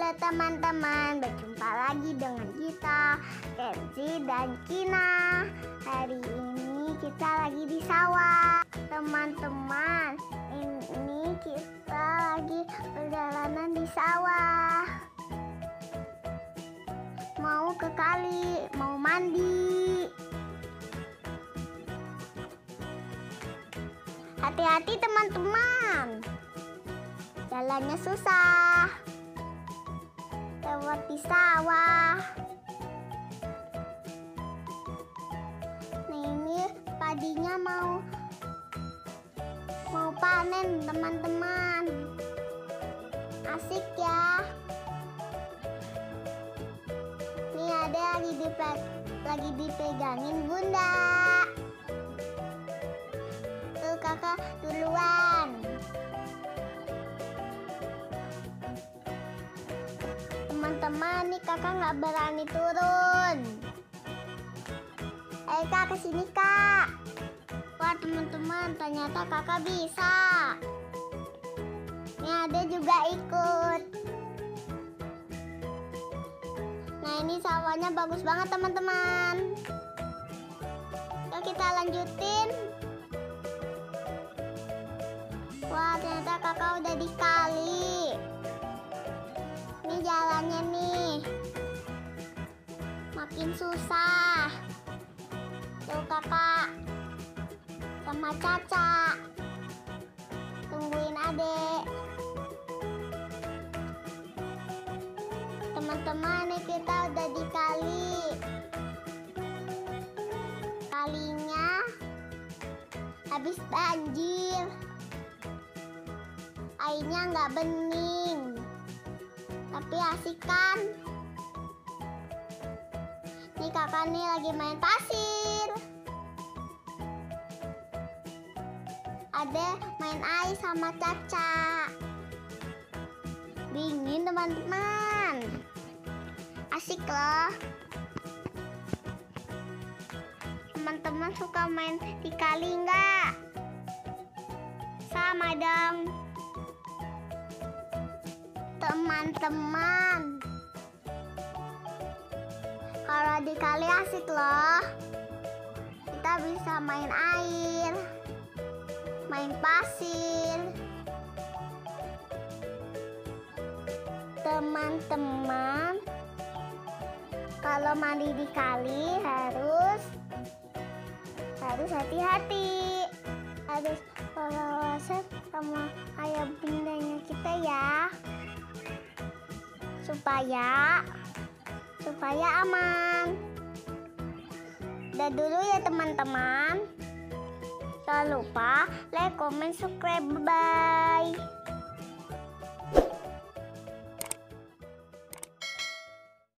teman-teman, berjumpa lagi dengan kita Kenzi dan Kina. Hari ini kita lagi di sawah. Teman-teman, ini kita lagi perjalanan di sawah. Mau ke kali, mau mandi. Hati-hati teman-teman. Jalannya susah lewat di sawah. Nah ini padinya mau mau panen teman-teman. Asik ya. Nih ada lagi dipe lagi dipegangin bunda. Tuh kakak teman-teman nih kakak nggak berani turun. Eh kak ke sini kak. Wah teman-teman ternyata kakak bisa. Ini ada juga ikut. Nah ini sawahnya bagus banget teman-teman. Yuk kita lanjutin. Wah ternyata kakak udah di makin susah. Tuh kakak. Sama Caca. Tungguin adek. Teman-teman nih kita udah di kali kalinya habis banjir. Airnya nggak bening. Tapi asik kan nih kakak nih lagi main pasir. Ada main air sama Caca. Dingin teman-teman. Asik loh. Teman-teman suka main di kali nggak? Sama dong. Teman-teman kalau di kali asik loh. Kita bisa main air main pasir. Teman-teman kalau mandi di kali harus harus hati-hati. Harus wawasan sama ayah bundanya kita ya. Supaya supaya aman. Udah dulu ya teman-teman. Jangan lupa like, comment, subscribe. Bye.